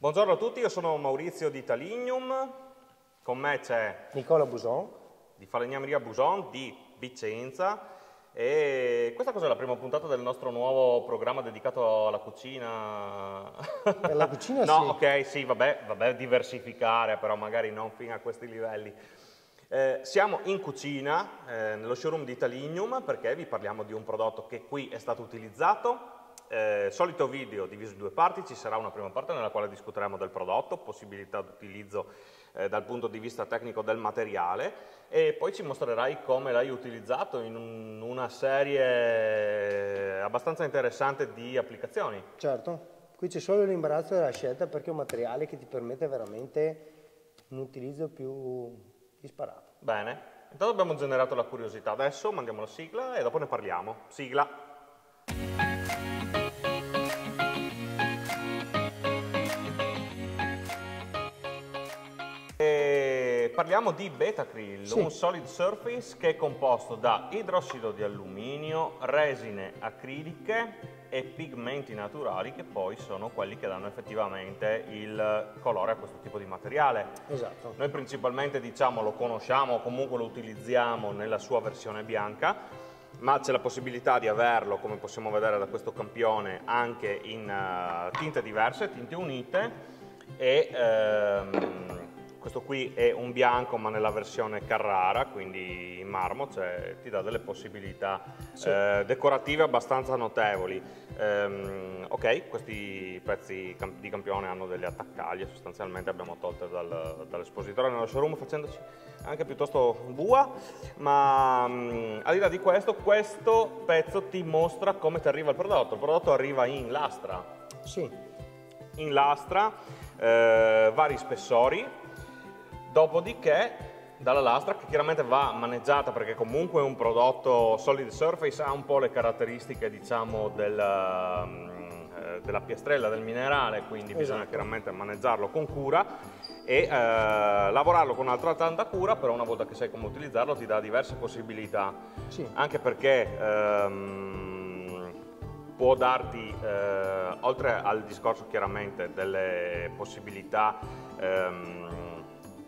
Buongiorno a tutti, io sono Maurizio di Italignum, con me c'è Nicola Buson di Falegnameria Buson di Vicenza e questa cosa è la prima puntata del nostro nuovo programma dedicato alla cucina. Per la cucina no, sì. ok, sì, vabbè, vabbè, diversificare, però magari non fino a questi livelli. Eh, siamo in cucina, eh, nello showroom di Italignum, perché vi parliamo di un prodotto che qui è stato utilizzato. Eh, solito video diviso in due parti, ci sarà una prima parte nella quale discuteremo del prodotto, possibilità di utilizzo eh, dal punto di vista tecnico del materiale e poi ci mostrerai come l'hai utilizzato in un- una serie abbastanza interessante di applicazioni. Certo, qui c'è solo l'imbarazzo della scelta perché è un materiale che ti permette veramente un utilizzo più disparato. Bene, intanto abbiamo generato la curiosità, adesso mandiamo la sigla e dopo ne parliamo. Sigla. Parliamo di Betacryl, Sì. un solid surface che è composto da idrossido di alluminio, resine acriliche e pigmenti naturali che poi sono quelli che danno effettivamente il colore a questo tipo di materiale. Esatto. Noi principalmente diciamo lo conosciamo o comunque lo utilizziamo nella sua versione bianca, ma c'è la possibilità di averlo, come possiamo vedere da questo campione, anche in eh, tinte diverse, tinte unite e ehm, questo qui è un bianco ma nella versione Carrara, quindi in marmo, cioè ti dà delle possibilità Sì. eh, decorative abbastanza notevoli. Ehm, ok, questi pezzi di campione hanno delle attaccaglie, sostanzialmente abbiamo tolte dal- dall'espositore nello showroom facendoci anche piuttosto bua, ma mm, al di là di questo, questo pezzo ti mostra come ti arriva il prodotto. Il prodotto arriva in lastra, Sì, in lastra, eh, vari spessori, dopodiché dalla lastra che chiaramente va maneggiata perché comunque è un prodotto solid surface ha un po' le caratteristiche diciamo del, mm, eh, della piastrella del minerale quindi bisogna Esatto. chiaramente maneggiarlo con cura e eh, lavorarlo con altra tanta cura però una volta che sai come utilizzarlo ti dà diverse possibilità sì, anche perché ehm, può darti, eh, oltre al discorso chiaramente delle possibilità ehm,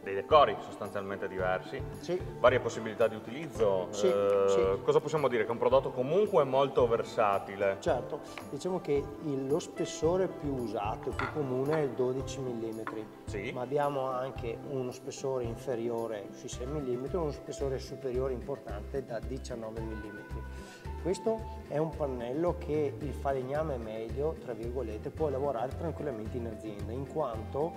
dei decori sostanzialmente diversi, sì, varie possibilità di utilizzo, Sì, eh, sì. cosa possiamo dire? Che è un prodotto comunque molto versatile. certo. Diciamo che lo spessore più usato più comune è il 12 mm, Sì. ma abbiamo anche uno spessore inferiore sui 6 mm e uno spessore superiore importante da 19 mm. Questo è un pannello che il falegname medio, tra virgolette, può lavorare tranquillamente in azienda, in quanto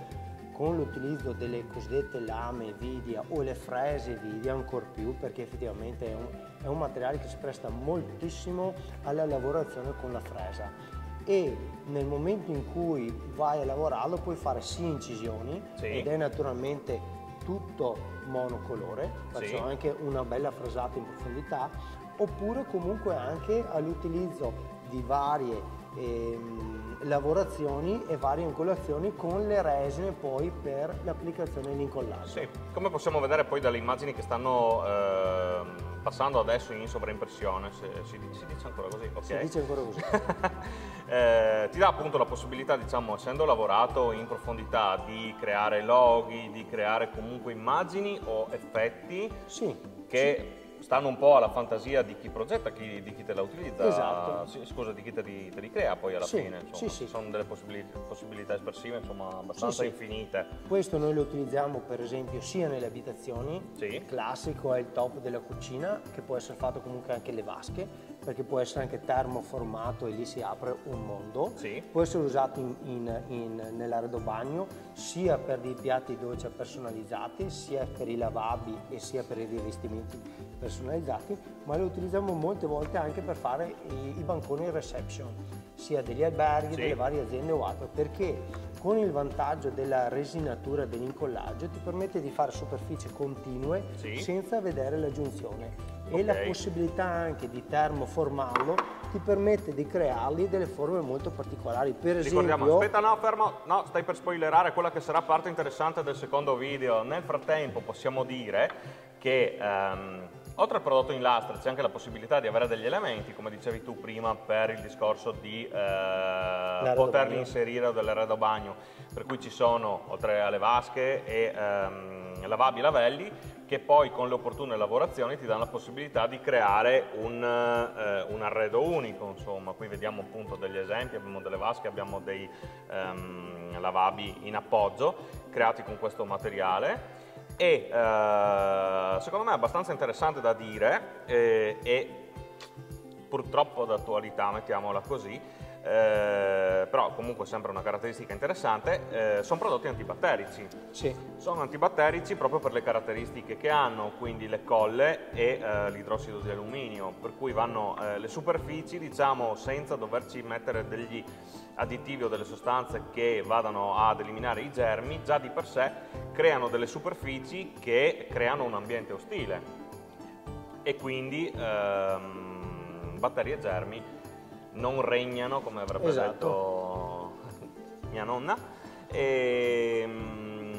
con l'utilizzo delle cosiddette lame vidia o le frese vidia ancor più, perché effettivamente è un, è un materiale che si presta moltissimo alla lavorazione con la fresa e nel momento in cui vai a lavorarlo puoi fare sia incisioni Sì. ed è naturalmente tutto monocolore, faccio Sì. anche una bella fresata in profondità, oppure comunque anche all'utilizzo di varie ehm, lavorazioni e varie angolazioni con le resine poi per l'applicazione e l'incollaggio. Sì, come possiamo vedere poi dalle immagini che stanno ehm, passando adesso in sovraimpressione, se, si, si dice ancora così, ok? Si dice ancora così. Eh, ti dà appunto la possibilità, diciamo, essendo lavorato in profondità, di creare loghi, di creare comunque immagini o effetti Sì, che stanno un po' alla fantasia di chi progetta, chi- di chi te la utilizza, Esatto. sì, scusa, di chi te li, te li crea poi alla Sì, fine, insomma, sì, sì. sono delle possibilità, possibilità espressive insomma abbastanza infinite. Questo noi lo utilizziamo per esempio sia nelle abitazioni, Sì. il classico è il top della cucina, che può essere fatto comunque anche le vasche, perché può essere anche termoformato e lì si apre un mondo. Sì. Può essere usato in, in, in- nell'arredo bagno sia per dei piatti dolci personalizzati, sia per i lavabili e sia per i rivestimenti personalizzati, ma lo utilizziamo molte volte anche per fare i, i banconi reception, sia degli alberghi, Sì. delle varie aziende o altro, perché con il vantaggio della resinatura e dell'incollaggio ti permette di fare superfici continue Sì. senza vedere la giunzione e la possibilità anche di termoformarlo ti permette di creargli delle forme molto particolari. Per Ricordiamo, esempio, aspetta, no, fermo, no, stai per spoilerare quella che sarà parte interessante del secondo video. Nel frattempo possiamo dire che ehm, oltre al prodotto in lastra c'è anche la possibilità di avere degli elementi, come dicevi tu prima, per il discorso di eh, poterli bagno. inserire dell'arredo bagno. per cui ci sono, oltre alle vasche e ehm, lavabili lavelli, che poi con le opportune lavorazioni ti danno la possibilità di creare un, eh, un, arredo unico, insomma, qui vediamo appunto degli esempi, abbiamo delle vasche, abbiamo dei ehm, lavabi in appoggio creati con questo materiale e eh, secondo me è abbastanza interessante da dire eh, e purtroppo d'attualità, mettiamola così, eh, però comunque sempre una caratteristica interessante, eh, sono prodotti antibatterici. Sì. Sono antibatterici proprio per le caratteristiche che hanno, quindi le colle e eh, l'idrossido di alluminio, per cui vanno eh, le superfici, diciamo, senza doverci mettere degli additivi o delle sostanze che vadano ad eliminare i germi, già di per sé creano delle superfici che creano un ambiente ostile e quindi ehm, batteri e germi non regnano, come avrebbe esatto. detto mia nonna. E, mm,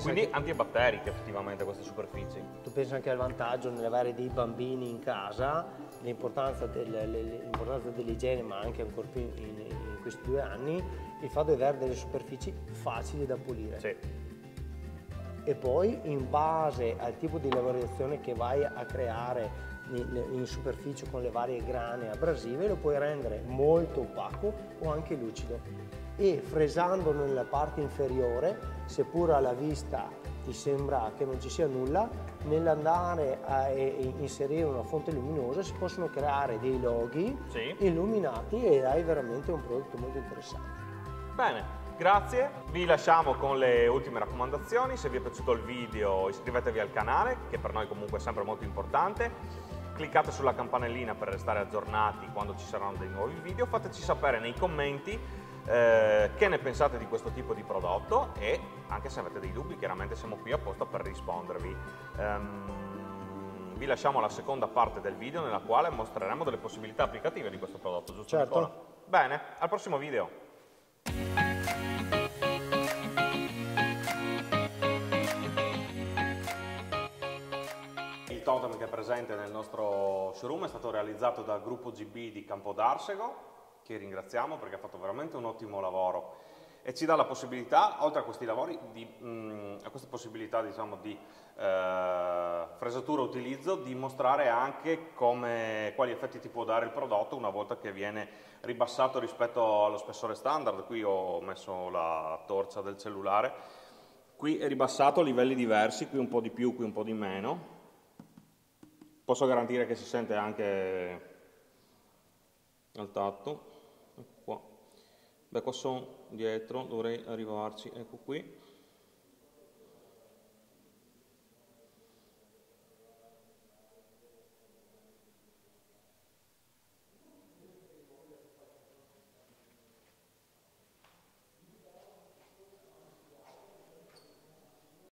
quindi che... antibatteriche effettivamente queste superfici. Tu pensi anche al vantaggio nell'avere dei bambini in casa, l'importanza, del, dell'igiene, ma anche ancora più in, in, questi due anni, il fatto di avere delle superfici facili da pulire. Sì. E poi in base al tipo di lavorazione che vai a creare in superficie con le varie grane abrasive lo puoi rendere molto opaco o anche lucido. E fresando nella parte inferiore seppur alla vista ti sembra che non ci sia nulla nell'andare a inserire una fonte luminosa si possono creare dei loghi sì. illuminati e hai veramente un prodotto molto interessante. Bene Grazie, vi lasciamo con le ultime raccomandazioni, se vi è piaciuto il video iscrivetevi al canale che per noi comunque è sempre molto importante cliccate sulla campanellina per restare aggiornati quando ci saranno dei nuovi video, fateci sapere nei commenti eh, che ne pensate di questo tipo di prodotto e anche se avete dei dubbi chiaramente siamo qui apposta per rispondervi. Um, vi lasciamo alla seconda parte del video nella quale mostreremo delle possibilità applicative di questo prodotto, giusto certo. Nicola? Bene, al prossimo video. Totem che è presente nel nostro showroom è stato realizzato dal gruppo GB di Campodarsego, che ringraziamo perché ha fatto veramente un ottimo lavoro e ci dà la possibilità, oltre a questi lavori, di, mh, mm, a queste possibilità diciamo, di eh, fresatura utilizzo, di mostrare anche come, quali effetti ti può dare il prodotto una volta che viene ribassato rispetto allo spessore standard. Qui ho messo la torcia del cellulare, qui è ribassato a livelli diversi, qui un po' di più, qui un po' di meno, Posso garantire che si sente anche al tatto. Ecco qua. Beh, qua sono dietro, dovrei arrivarci, ecco qui.